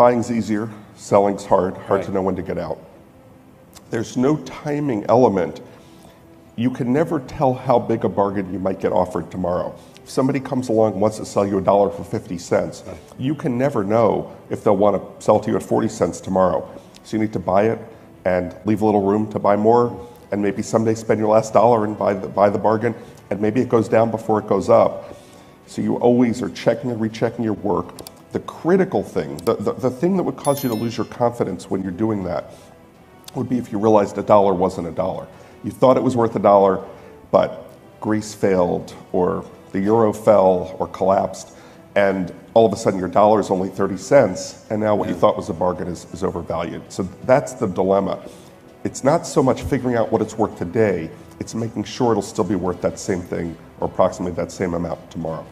buying's easier, selling's hard, hard Right. to know when to get out. There's no timing element. You can never tell how big a bargain you might get offered tomorrow. If somebody comes along and wants to sell you a dollar for 50 cents, you can never know if they'll want to sell to you at 40 cents tomorrow. So you need to buy it and leave a little room to buy more, and maybe someday spend your last dollar and buy the, buy the bargain, and maybe it goes down before it goes up. So you always are checking and rechecking your work. The critical thing, the, the, the thing that would cause you to lose your confidence when you're doing that, would be if you realized a dollar wasn't a dollar. You thought it was worth a dollar, but Greece failed, or the euro fell, or collapsed, and all of a sudden your dollar is only 30 cents, and now what you thought was a bargain is, is overvalued. So that's the dilemma. It's not so much figuring out what it's worth today, it's making sure it'll still be worth that same thing or approximately that same amount tomorrow.